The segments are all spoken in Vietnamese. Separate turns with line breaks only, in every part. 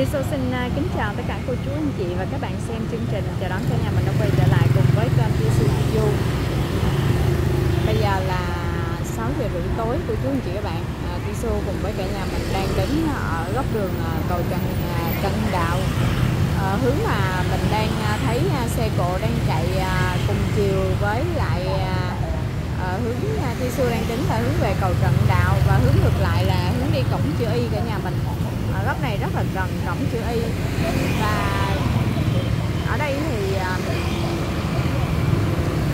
Tiso xin à, kính chào tất cả cô chú anh chị và các bạn xem chương trình. Chào đón cả nhà mình đã quay trở lại cùng với kênh Tiso Du. Bây giờ là 6 giờ rưỡi tối cô chú anh chị các bạn. À, Tiso cùng với cả nhà mình đang đứng ở góc đường à, cầu Trần à, Trần Đạo. À, hướng mà mình đang thấy xe cộ đang chạy cùng chiều với lại uh, hướng uh, xưa đang tính là hướng về cầu Trần Đạo và hướng ngược lại là hướng đi cổng chữ Y cả nhà mình. Ở góc này rất là gần cổng chữ Y. Và ở đây thì à,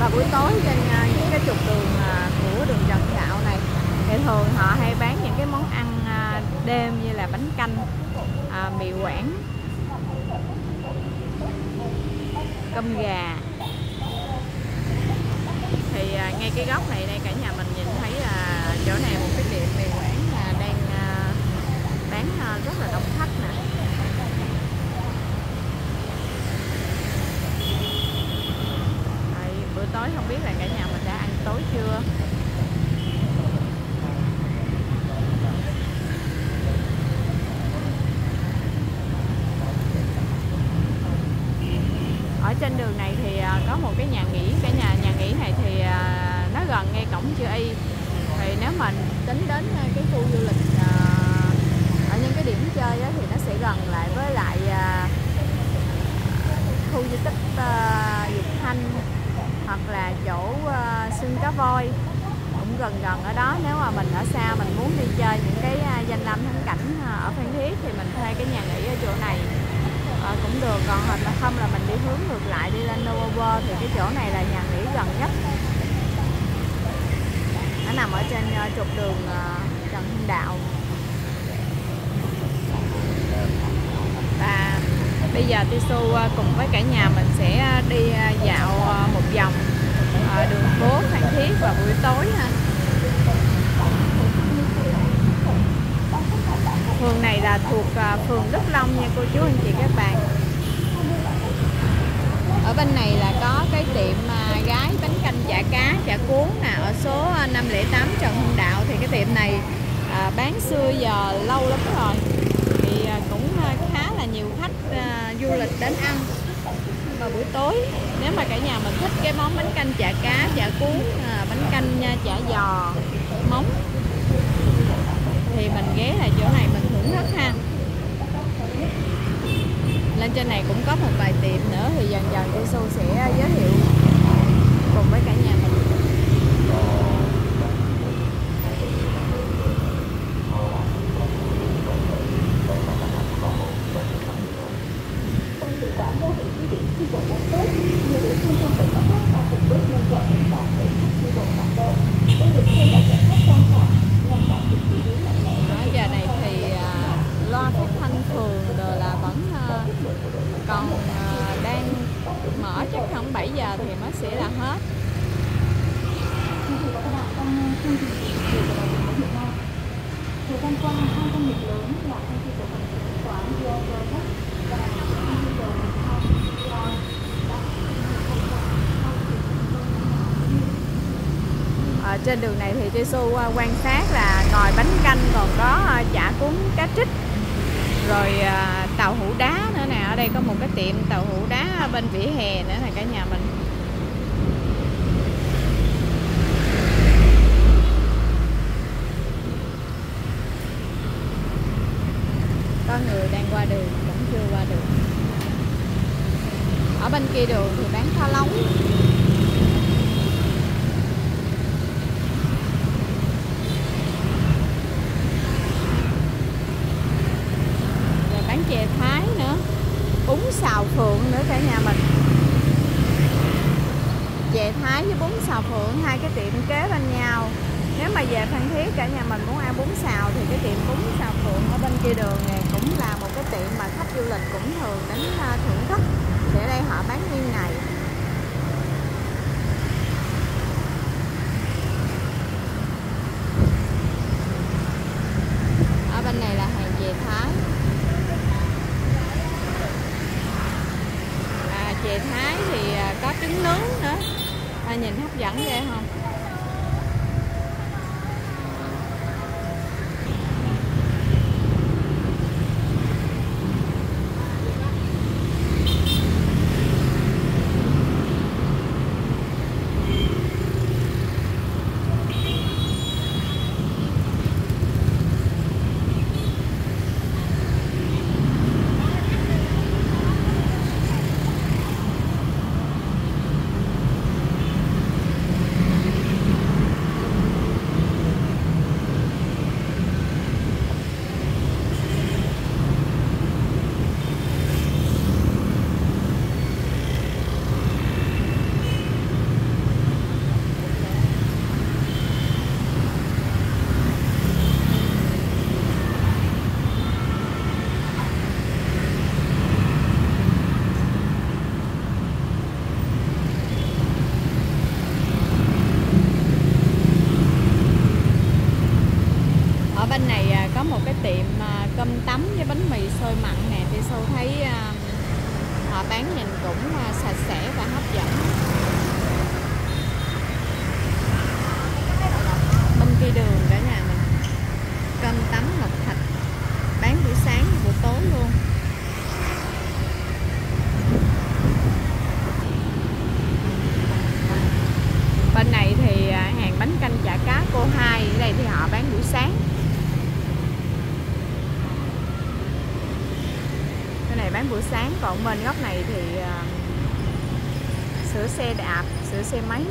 vào buổi tối trên những cái trục đường của đường Trần Đạo này thì thường họ hay bán những cái món ăn đêm như là bánh canh mì quảng cơm gà thì à, ngay cái góc này đây cả nhà mình nhìn thấy là chỗ này một cái tiệm mì quảng à, à, bán rất là đông khách nè Đấy, bữa tối không biết là cả nhà mình đã ăn tối chưa ở trên đường này thì ờ, có một cái nhà nghỉ cái nhà nhà nghỉ này thì ờ, nó gần ngay cổng chữ y thì nếu mình tính đến cái khu du lịch cái điểm chơi thì nó sẽ gần lại với lại à, khu di tích uh, Dục Thanh hoặc là chỗ uh, Sưng Cá Voi cũng gần gần ở đó nếu mà mình ở xa mình muốn đi chơi những cái uh, danh lam thắng cảnh uh, ở Phan Thiết thì mình thuê cái nhà nghỉ ở chỗ này uh, cũng được còn hoặc là không là mình đi hướng ngược lại đi lên Novo thì cái chỗ này là nhà nghỉ gần nhất nó nằm ở trên uh, trục đường ờ, Trần Hưng Đạo. Và bây giờ Tisu ờ, cùng với cả nhà mình sẽ ờ, đi dạo một vòng đường phố Phan Thiết vào buổi tối ha. Phường này là thuộc phường Đức Long nha cô chú anh chị các bạn. Ở bên này là có cái tiệm gái bánh canh chả cá chả cuốn nè ở số à, 508 Trần Hưng Đạo thì cái tiệm này à, bán xưa giờ lâu lắm rồi. Thì à, cũng khá là nhiều khách du lịch đến ăn. Vào buổi tối nếu mà cả nhà mình thích cái món bánh canh chả cá chả cuốn à, bánh canh chả giò móng thì mình ghé lại chỗ này mình thưởng thức ha. Lên trên này cũng có một vài tiệm nữa thì dần dần cô Su sẽ giới thiệu cùng với cả nhà mình. Trên đường này thì Jesu à, quan sát là nồi bánh canh còn có à, chả cuốn cá trích. Rồi à, tàu hũ đá nữa nè, ở đây có một cái tiệm tàu hũ đá bên vỉa hè nữa nè cả nhà mình. Có người đang qua đường vẫn chưa qua đường ở bên kia đường thì bán tha lóng chè thái nữa. Bún xào phượng nữa cả nhà mình. Chè thái với bún xào phượng, hai cái tiệm kế bên nhau. Nếu mà về Phan Thiết, cả nhà mình muốn ăn bún xào thì cái tiệm bún xào phượng ở bên kia đường này cũng là một cái tiệm mà khách du lịch cũng thường đến à, thưởng thức. Thì ở đây họ bán nguyên ngày. Bên này thì à, hàng bánh canh chả cá cô hai ở đây thì họ bán buổi sáng cái này bán buổi sáng còn bên góc này thì à, sửa xe đạp sửa xe máy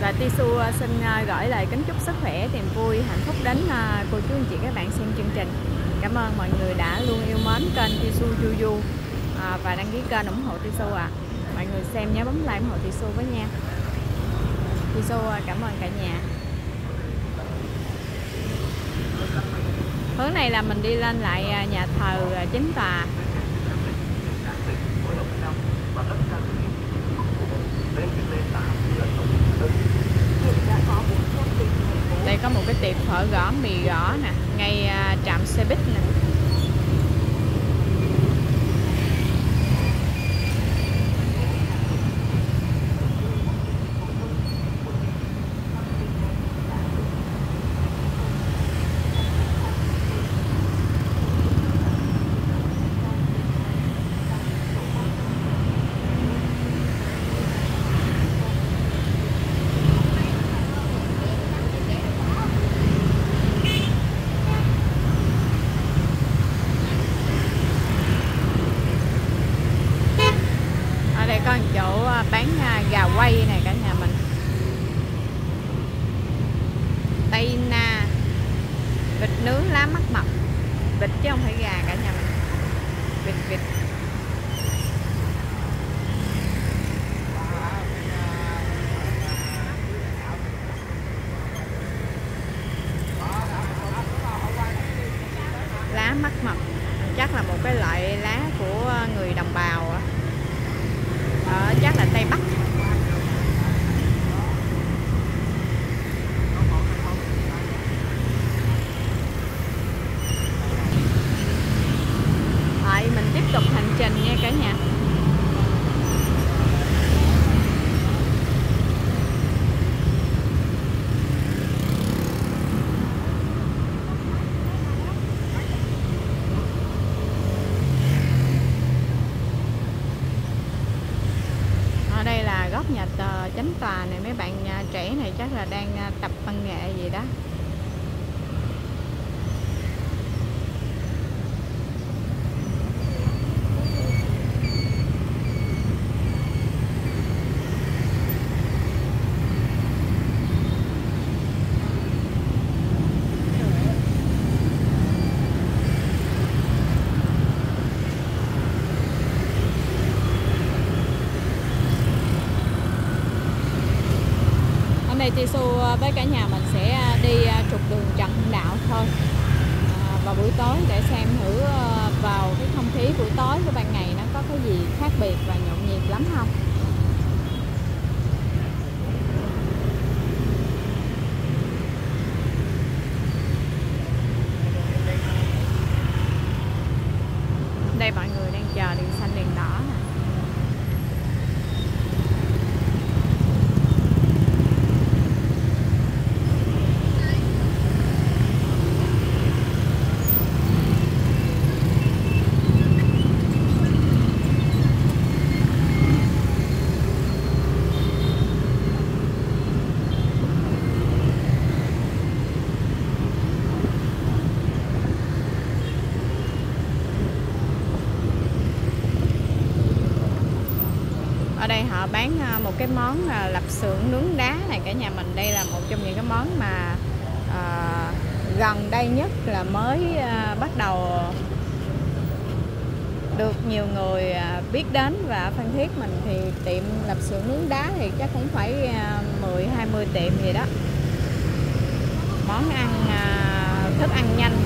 và Tisu à, xin gửi lời kính chúc sức khỏe, niềm vui, hạnh phúc đến cô chú anh chị các bạn xem chương trình. Cảm ơn mọi người đã luôn yêu mến kênh Tisu Juju à, và đăng ký kênh ủng hộ Tisu ạ. À. Mọi người xem nhớ bấm like ủng hộ Tisu với nha. Tisu cảm ơn cả nhà hướng này là mình đi lên lại à, nhà thờ à, chính tòa đây có một cái tiệm phở gõ mì gõ nè ngay à, trạm xe buýt này chánh tòa này mấy bạn à, trẻ này chắc là đang à, tập văn nghệ gì đó đây Tisu à, với cả nhà mình sẽ à, đi à, trục đường Trần Hưng Đạo thôi. À, vào buổi tối để xem thử vào cái không khí buổi tối của ban ngày nó có cái gì khác biệt và nhộn nhịp lắm không đây mọi người đang chờ đèn xanh đèn đỏ nè bán à, một cái món là lạp xưởng nướng đá này. Cả nhà mình đây là một trong những cái món mà à, gần đây nhất là mới à, bắt đầu được nhiều người à, biết đến. Và Phan Thiết mình thì tiệm lạp xưởng nướng đá thì chắc cũng phải à, 10 20 tiệm gì đó. Món ăn à, thức ăn nhanh.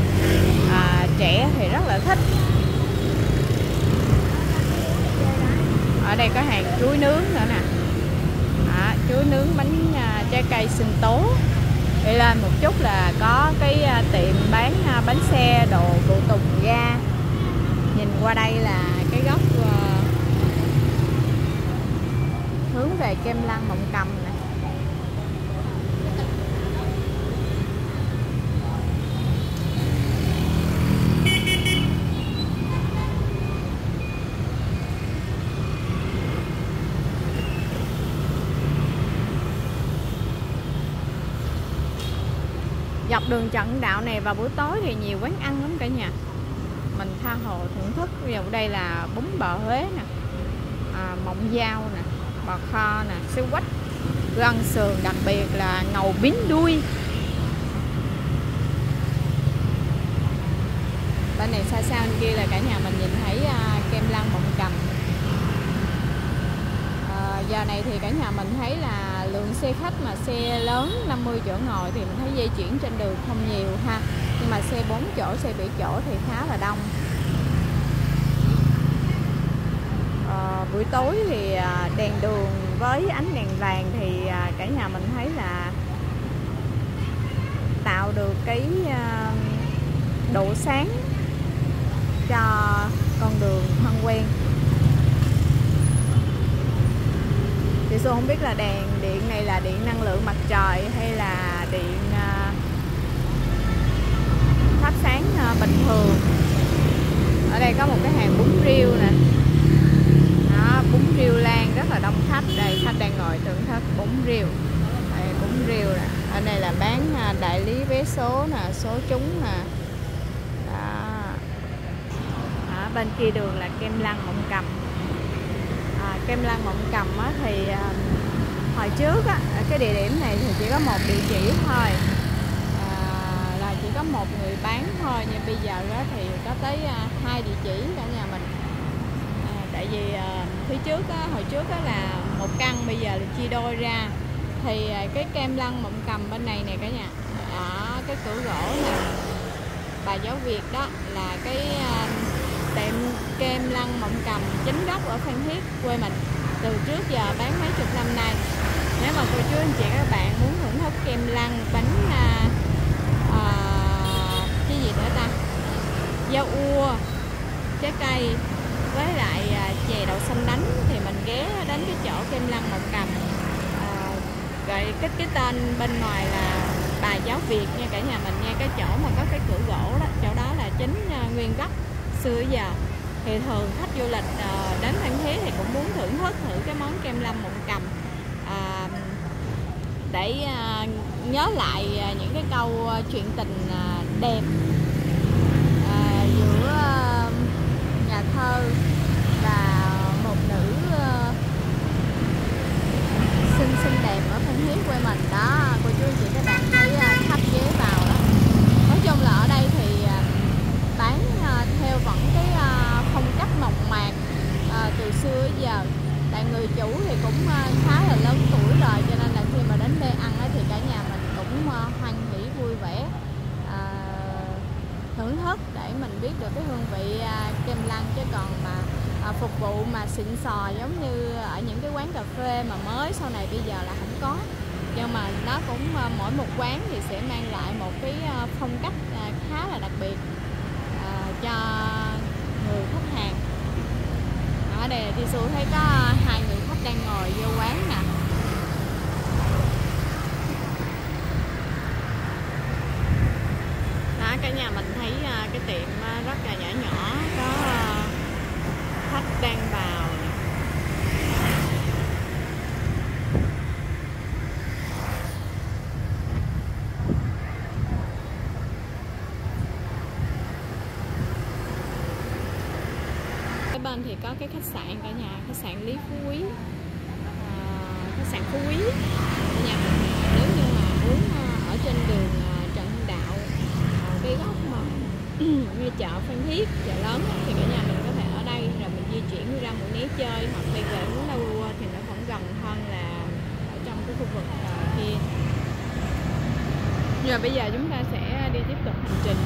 À, trẻ thì rất là thích. Ở đây có hàng chuối nướng nữa nè. Dạ, à, chuối nướng bánh à, trái cây sinh tố. Đi lên một chút là có cái à, tiệm bán à, bánh xe đồ phụ tùng ga. Nhìn qua đây là cái góc à, hướng về kem lăng mộng cầm này đường trận đạo này vào buổi tối thì nhiều quán ăn lắm cả nhà. Mình tha hồ thưởng thức. Ví dụ đây là bún bò huế nè à, mộng dao nè bò kho nè xíu quách. Gân sườn đặc biệt là ngầu bín đuôi. Bên này xa xa bên kia là cả nhà mình nhìn thấy uh, kem lăng mộng cầm giờ này thì cả nhà mình thấy là lượng xe khách mà xe lớn 50 chỗ ngồi thì mình thấy di chuyển trên đường không nhiều ha. Nhưng mà xe 4 chỗ xe 7 chỗ thì khá là đông. À, buổi tối thì à, đèn đường với ánh đèn vàng thì à, cả nhà mình thấy là tạo được cái à, độ sáng cho con đường thân quen. Thì Xuân không biết là đèn điện này là điện năng lượng mặt trời hay là điện uh, thắp sáng uh, bình thường. Ở đây có một cái hàng bún riêu nè. Đó, bún riêu lan rất là đông khách. Đây khách đang ngồi thưởng thức bún riêu. Đây, bún riêu nè. Ở đây là bán uh, đại lý vé số nè số trúng nè. Đó. đó bên kia đường là kem lăng mộng cầm kem lăng mộng cầm á, thì ờ, hồi trước á, cái địa điểm này thì chỉ có một địa chỉ thôi. À, là chỉ có một người bán thôi nhưng bây giờ á, thì có tới à, hai địa chỉ cả nhà mình. À, tại vì à, phía trước á, hồi trước á, là một căn bây giờ là chia đôi ra. Thì à, cái kem lăng mộng cầm bên này nè cả nhà ở cái cửa gỗ nè bà giáo việt đó là cái à, tiệm kem lăng mộng cầm chính gốc ở phan thiết quê mình. Từ trước giờ bán mấy chục năm nay. Nếu mà cô chú anh chị các bạn muốn thưởng thức kem lăng bánh à, à, cái gì nữa ta? Dâu ua trái cây với lại à, chè đậu xanh đánh thì mình ghé đến cái chỗ kem lăng mộng cầm. À, gọi cái cái tên bên ngoài là bà giáo việt nha cả nhà mình nha cái chỗ mà có cái cửa gỗ đó chỗ đó là chính à, nguyên gốc xưa giờ thì thường khách du lịch ờ, đến Phan Thiết thì cũng muốn thưởng thức thử cái món kem lâm mụn cầm. À, để ờ, nhớ lại ờ, những cái câu chuyện tình đẹp à, giữa uh, nhà thơ và một nữ xinh xinh đẹp ở Phan Thiết quê mình. Đó cô chú anh chị các bạn thấy uh, khách ghé vào đó nói chung là ở đây thì uh, bán uh, theo vẫn cái uh, phong cách mộc mạc uh, từ xưa đến giờ. Tại người chủ thì cũng uh, khá là lớn tuổi rồi cho nên là khi mà đến đây ăn thì cả nhà mình cũng uh, hoan hỉ vui vẻ uh, thưởng thức để mình biết được cái hương vị uh, kem lăng. Chứ còn mà uh, phục vụ mà xịn sò giống như ở những cái quán cà phê mà mới sau này bây giờ là không có. Nhưng mà nó cũng uh, mỗi một quán thì sẽ mang lại một cái uh, phong cách uh, khá là đặc biệt cho người khách hàng. Ở đây thì xuống thấy có hai người khách đang ngồi vô quán nè. Đó, cả nhà mình thấy à, cái tiệm à, rất là nhỏ nhỏ có khách đang vào bên thì có cái khách sạn cả nhà khách sạn Lý Phú Quý. À, khách sạn Phú Quý. Cả nhà nếu như mà muốn à, ở trên đường à, Trần Hưng Đạo à, cái góc mà như chợ Phan Thiết chợ lớn thì cả nhà mình có thể ở đây rồi mình di chuyển ra Mũi Né chơi hoặc đi về muốn đâu thì nó vẫn gần hơn là ở trong cái khu vực kia. Rồi bây giờ chúng ta sẽ đi tiếp tục hành trình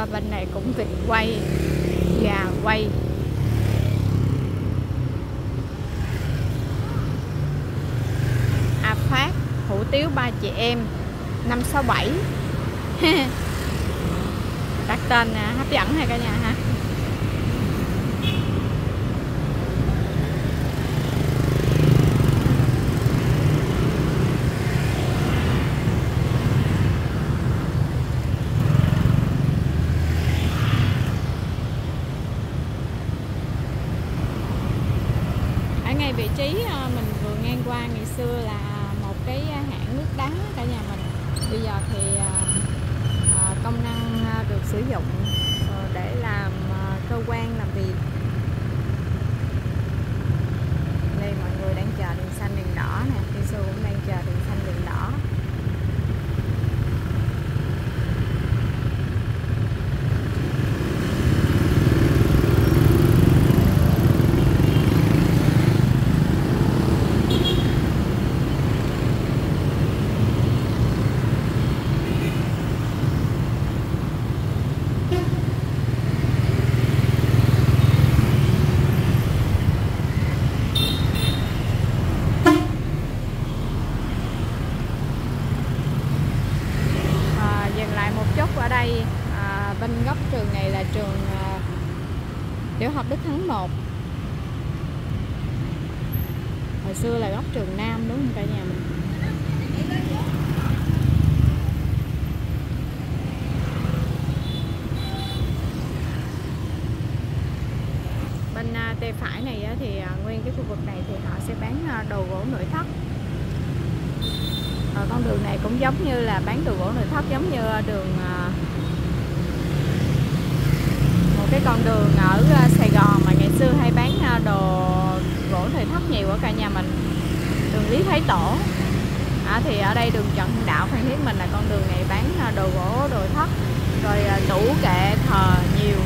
này. và bên này cũng vịt quay. Gà quay. À phát, hủ tiếu ba chị em 567 đặt tên à, hấp dẫn này cả nhà ha ở ngay vị trí à, mình vừa ngang qua ngày xưa là một cái hãng nước đá cả nhà mình bây giờ thì à, à, công năng à, được sử dụng ờ, để làm à, cơ quan làm việc đây mọi người đang chờ đèn xanh đèn đỏ nè Tiên Sư cũng đang chờ đèn xanh đèn đỏ à, dừng lại một chút ở đây à, bên góc trường này là trường à, tiểu học Đức Thắng 1 hồi xưa là góc trường Nam đúng không cả nhà mình bên à, tay phải này á, thì à, nguyên cái khu vực này thì họ sẽ bán à, đồ gỗ nội thất Ờ, con đường này cũng giống như là bán đồ gỗ nội thất giống như ờ, đường ờ, một cái con đường ở ờ, Sài Gòn mà ngày xưa hay bán đồ gỗ nội thất nhiều ở cả nhà mình. Đường Lý Thái Tổ. À, thì ở đây đường Trần Hưng Đạo Phan Thiết mình là con đường này bán đồ gỗ đồ thất rồi tủ kệ thờ nhiều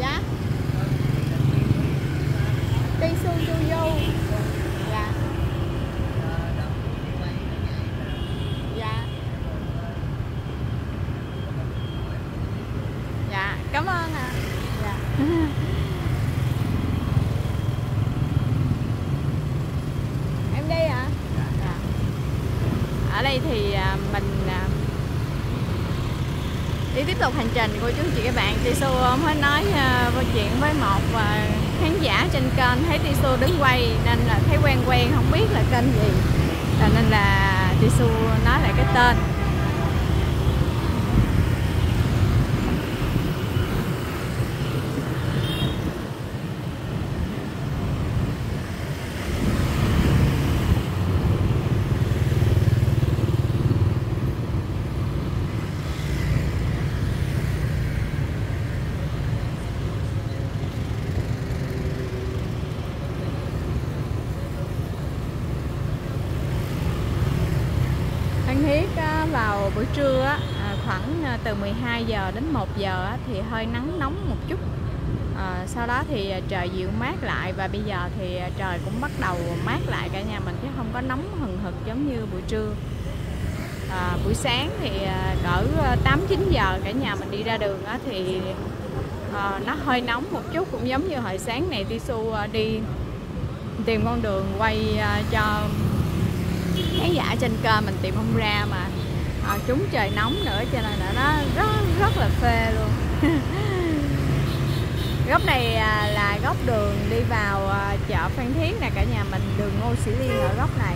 dạ Tiên Xuân Du Du dạ dạ dạ cảm ơn ạ dạ em đi ạ dạ. ở đây thì à, mình à, đi tiếp tục hành trình của chú chị các bạn Tisu mới nói uh, chuyện với một uh, khán giả trên kênh thấy Tisu đứng quay nên là thấy quen quen không biết là kênh gì. Là nên là Tisu nói lại cái tên Phan Thiết á, vào buổi trưa á, à, khoảng à, từ 12 giờ đến 1 giờ thì hơi nắng nóng một chút. À, sau đó thì ờ, trời dịu mát lại và bây giờ thì ờ, trời cũng bắt đầu mát lại cả nhà mình chứ không có nóng hừng hực giống như buổi trưa. À, buổi sáng thì cỡ 8 9 giờ cả nhà mình đi ra đường á, thì à, nó hơi nóng một chút cũng giống như hồi sáng này Tisu đi tìm con đường quay cho khán giả trên kênh mình tìm không ra mà à, trúng trời nóng nữa cho nên là nó rất rất là phê luôn. Góc này à, là góc đường đi vào à, chợ Phan Thiết nè cả nhà mình đường Ngô Sĩ Liên ở góc này.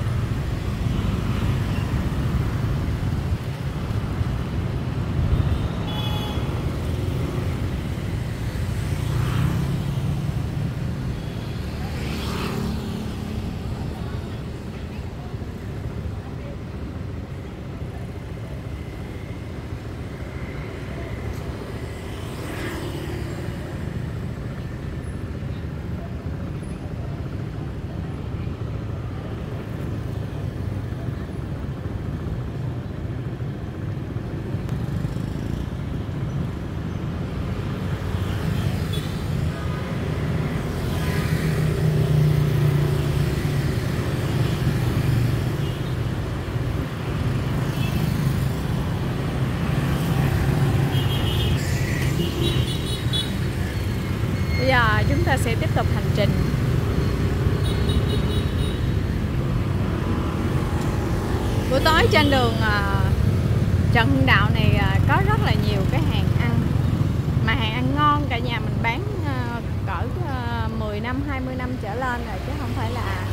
Buổi tối trên đường ờ, Trần Hưng Đạo này ờ, có rất là nhiều cái hàng ăn. Mà hàng ăn ngon, cả nhà mình bán ờ, cỡ 10 năm 20 năm trở lên rồi, chứ không phải là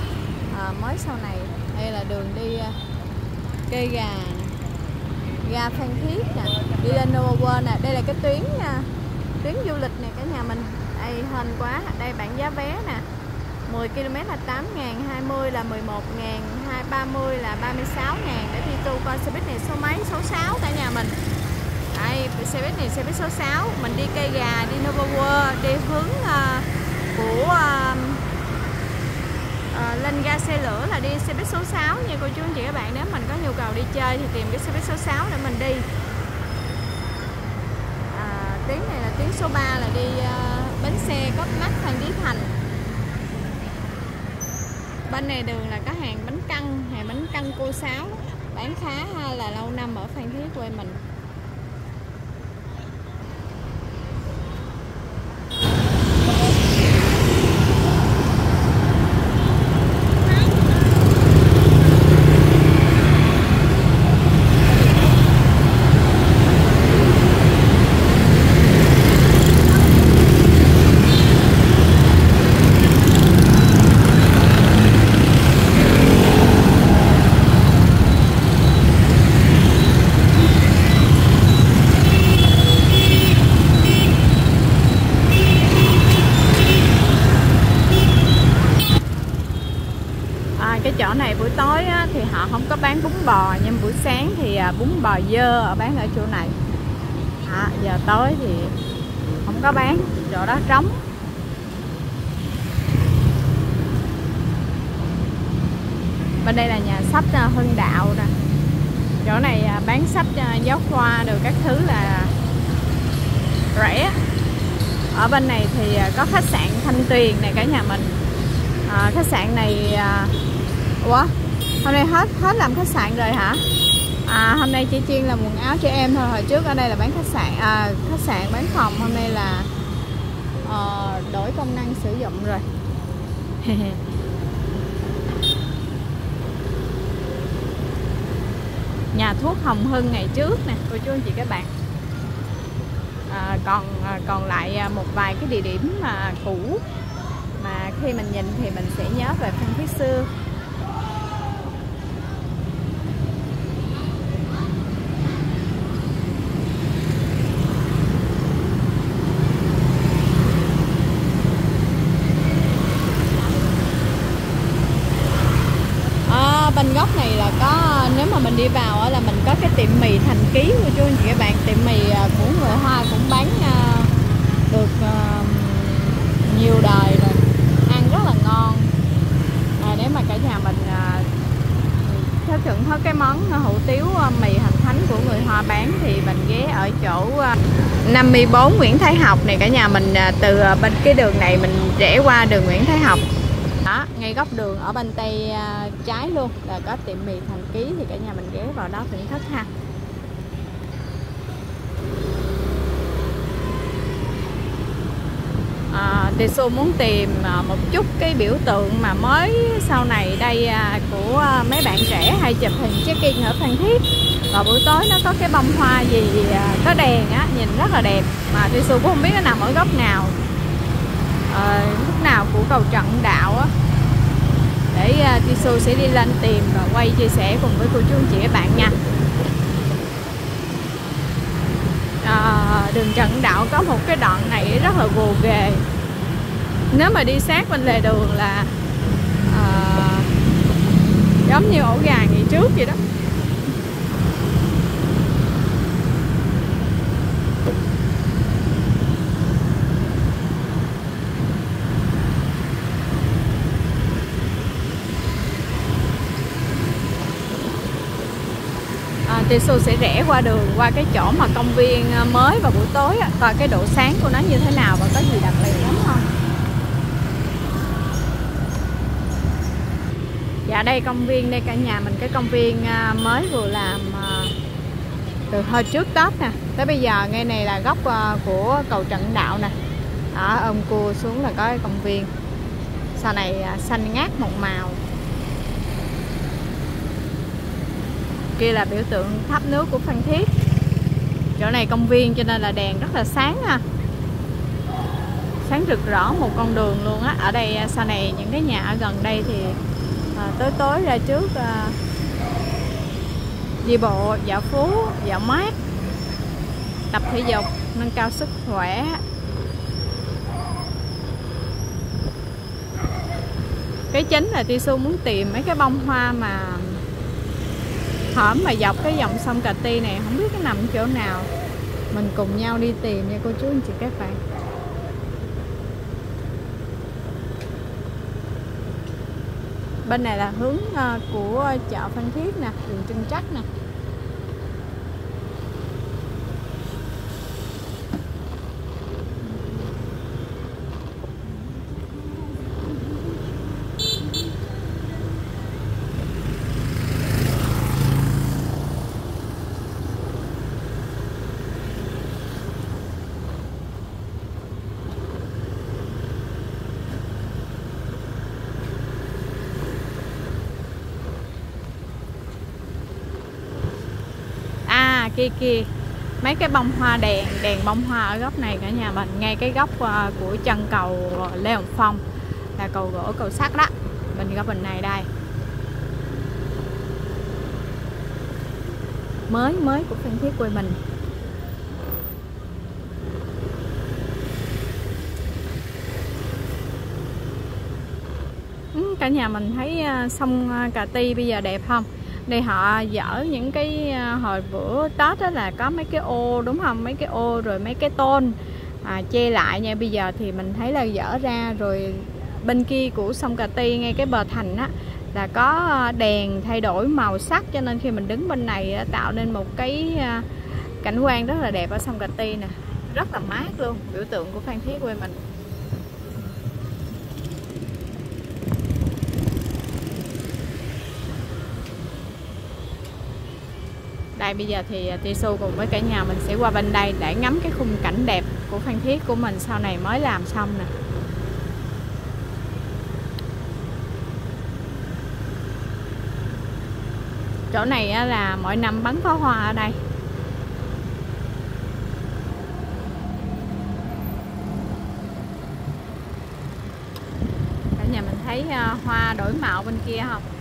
mới sau này. Đây là đường đi cây gà ga Phan Thiết nè, đi lên Nova nè. Đây là cái tuyến tuyến du lịch này cả nhà mình. Đây, hên quá. Đây, bảng giá vé nè. 10 km là 8 ngàn 20 là 11 ngàn 230 là 36 ngàn để thi tu coi xe buýt này số mấy? Số 6 cả nhà mình. Đây xe buýt này xe buýt số 6 mình đi cây gà đi Nova World đi hướng uh, của uh, uh, lên ga xe lửa là đi xe buýt số 6 nha cô chú anh chị các bạn nếu mình có nhu cầu đi chơi thì tìm cái xe buýt số 6 để mình đi. À, tuyến này là tuyến số 3 là đi uh, bến xe Cốc Mắc Phan Thiết Thành bên này đường là có hàng bánh căn, hàng bánh căn cô sáu, bán khá là lâu năm ở Phan Thiết quê mình cái chỗ này buổi tối á, thì họ không có bán bún bò nhưng buổi sáng thì à, bún bò dơ ở bán ở chỗ này à, giờ tối thì không có bán chỗ đó trống bên đây là nhà sách à, Hưng Đạo nè chỗ này à, bán sách giáo khoa được các thứ là rẻ ở bên này thì à, có khách sạn Thanh Tuyền này cả nhà mình. À, khách sạn này à, ủa hôm nay hết hết làm khách sạn rồi hả? À hôm nay chỉ chuyên là quần áo cho em thôi. Hồi trước ở đây là bán khách sạn à, khách sạn bán phòng. Hôm nay là à, đổi công năng sử dụng rồi. Nhà thuốc Hồng Hưng ngày trước nè. Cô chú anh chị các bạn à, còn à, còn lại ờ, một vài cái địa điểm mà cũ mà khi mình nhìn thì mình sẽ nhớ về Phan Thiết xưa bên góc này là có nếu mà mình đi vào là mình có cái tiệm mì thành ký của chú anh chị các bạn tiệm mì à, của người hoa cũng bán à, được à, nhiều đời rồi ăn rất là ngon à, nếu mà cả nhà mình theo thưởng thức cái món ờ, hủ tiếu ờ, mì hành thánh của người hoa bán thì mình ghé ở chỗ ờ, 54 Nguyễn Thái Học này cả nhà. Mình từ bên cái đường này mình rẽ qua đường Nguyễn Thái Học. Đó, ngay góc đường ở bên tay trái luôn, là có tiệm mì thành ký thì cả nhà mình ghé vào đó thưởng thức ha à, thì Su muốn tìm à, một chút cái biểu tượng mà mới sau này đây à, của à, mấy bạn trẻ hay chụp hình check-in ở Phan Thiết. Và buổi tối nó có cái bông hoa gì có đèn á nhìn rất là đẹp. Mà thì Su cũng không biết nó nằm ở góc nào. À, lúc nào của cầu trận đạo á. Để uh, Tisu sẽ đi lên tìm và quay chia sẻ cùng với cô chú anh chị các bạn nha. À, đường trận Đạo có một cái đoạn này rất là gồ ghề nếu mà đi sát bên lề đường là uh, giống như ổ gà ngày trước vậy đó. À, thì sẽ rẽ qua đường qua cái chỗ mà công viên ờ, mới vào buổi tối coi cái độ sáng của nó như thế nào và có gì đặc biệt lắm không? Dạ đây, công viên đây cả nhà. Mình cái công viên à, mới vừa làm à, từ hơi trước Tết nè. Tới bây giờ ngay này là góc à, của cầu Trận Đạo nè. Ở ôm cua xuống là có cái công viên. Sau này xanh ngát một màu. Kia là biểu tượng tháp nước của Phan Thiết. Chỗ này công viên cho nên là đèn rất là sáng ha. Sáng rực rỡ một con đường luôn á. Ở đây sau này những cái nhà ở gần đây thì à, tối tối ra trước à, đi bộ dạo phố dạo mát tập thể dục nâng cao sức khỏe. Cái chính là Tisu muốn tìm mấy cái bông hoa mà hõm mà dọc cái dòng sông Cà Ti này không biết cái nằm chỗ nào. Mình cùng nhau đi tìm nha cô chú anh chị các bạn. Bên này là hướng ờ, của chợ Phan Thiết nè đường Trưng Trắc nè. Kia kia. Mấy cái bông hoa đèn đèn bông hoa ở góc này cả nhà mình. Ngay cái góc à, của chân cầu à, Lê Hồng Phong là cầu gỗ, cầu sắt đó. Mình góc bên này đây. Mới mới của Phan Thiết quê mình. Ừ, cả nhà mình thấy à, sông Cà Ti bây giờ đẹp không? Đây họ dở những cái ờ, hồi bữa tết đó là có mấy cái ô đúng không? Mấy cái ô rồi mấy cái tôn à, che lại nha. Bây giờ thì mình thấy là dở ra rồi bên kia của sông Cà Ti ngay cái bờ thành á là có ờ, đèn thay đổi màu sắc. Cho nên khi mình đứng bên này ờ, tạo nên một cái cảnh quan rất là đẹp ở sông Cà Ti nè. Rất là mát luôn biểu tượng của Phan Thiết quê mình. Đây, bây giờ thì à, Tisu cùng với cả nhà mình sẽ qua bên đây để ngắm cái khung cảnh đẹp của Phan Thiết của mình sau này mới làm xong nè. Chỗ này là mỗi năm bắn pháo hoa ở đây. Cả nhà mình thấy à, hoa đổi màu bên kia không?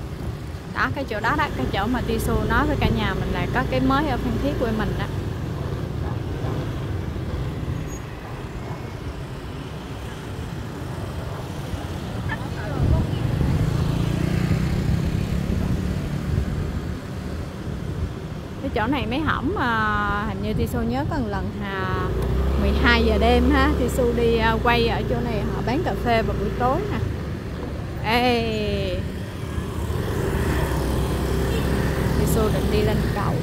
Đó cái chỗ đó đó cái chỗ mà Tisu nói với cả nhà mình là có cái mới ở Phan Thiết quê mình đó. Cái chỗ này mấy hỏng à, hình như Tisu nhớ có một lần hà 12 giờ đêm ha. Tisu đi à, quay ở chỗ này họ bán cà phê vào buổi tối nè. Ê Xô định đi lên cầu.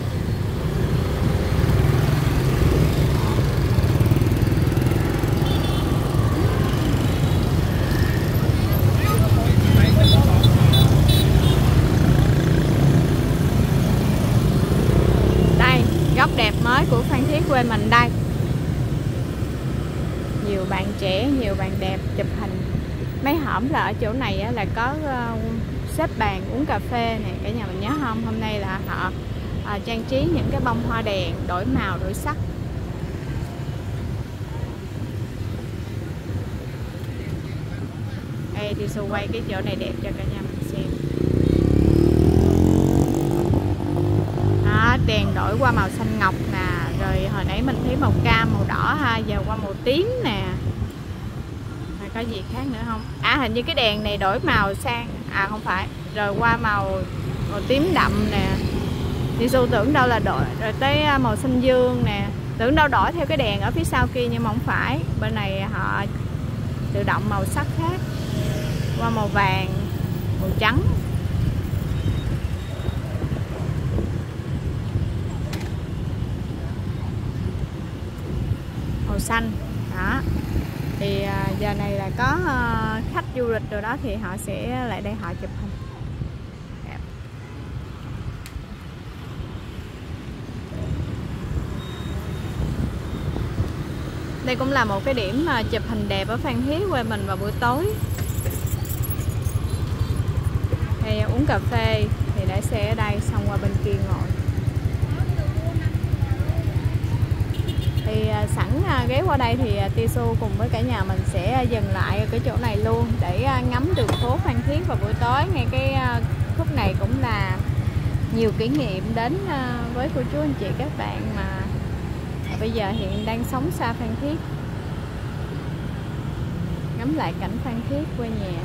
Đây, góc đẹp mới của Phan Thiết quê mình đây. Nhiều bạn trẻ, nhiều bạn đẹp chụp hình. Mấy hõm là ở chỗ này là có ờ, xếp bàn uống cà phê này cả nhà mình nhớ không? Hôm nay là họ à, trang trí những cái bông hoa đèn đổi màu đổi sắc. Đây thì xu quay cái chỗ này đẹp cho cả nhà mình xem. Đó, đèn đổi qua màu xanh ngọc nè rồi hồi nãy mình thấy màu cam màu đỏ ha giờ qua màu tím nè. Rồi có gì khác nữa không? À hình như cái đèn này đổi màu sang à không phải. Rồi qua màu màu tím đậm nè. Thì Xu tưởng đâu là đổi, rồi tới à, màu xanh dương nè. Tưởng đâu đổi theo cái đèn ở phía sau kia nhưng mà không phải. Bên này họ tự động màu sắc khác. Qua màu vàng, màu trắng. Màu xanh. Đó thì à, giờ này là có ờ, khách du lịch rồi đó thì họ sẽ lại đây họ chụp hình. Dạ. Đây cũng là một cái điểm mà chụp hình đẹp ở Phan Thiết quê mình vào buổi tối. Thì uống cà phê thì đã xe ở đây xong qua bên kia ngồi. Thì à, sẵn à, ghé qua đây thì à, Tisu cùng với cả nhà mình sẽ dừng lại ở cái chỗ này luôn để ngắm đường phố Phan Thiết vào buổi tối. Ngay cái khúc này cũng là nhiều kỷ niệm đến với cô chú anh chị các bạn mà bây giờ hiện đang sống xa Phan Thiết. Ngắm lại cảnh Phan Thiết quê nhà.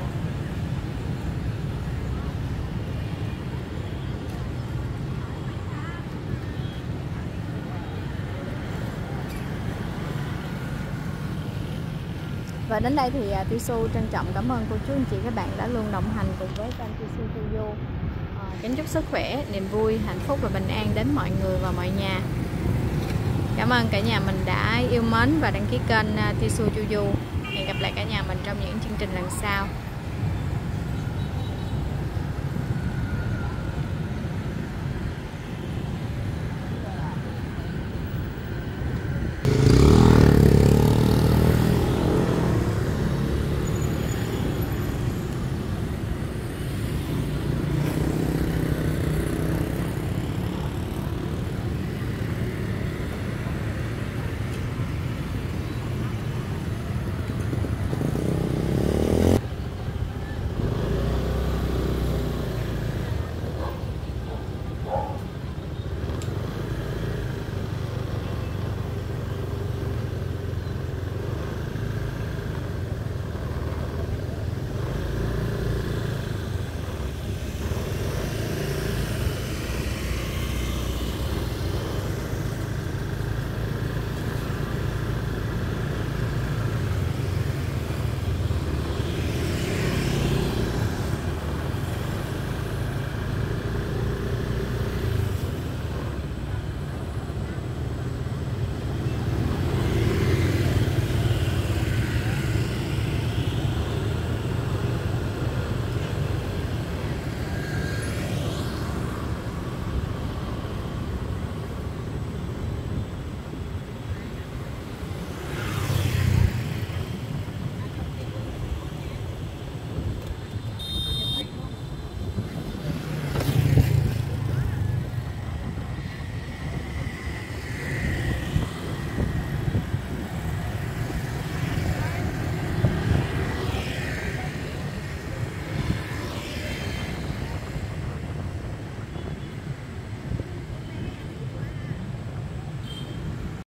Và đến đây thì à, uh, Tisu trân trọng cảm ơn cô chú anh chị các bạn đã luôn đồng hành cùng với kênh Tisu Studio uh, kính chúc sức khỏe niềm vui hạnh phúc và bình an đến mọi người và mọi nhà. Cảm ơn cả nhà mình đã yêu mến và đăng ký kênh uh, Tisu Studio hẹn gặp lại cả nhà mình trong những chương trình lần sau.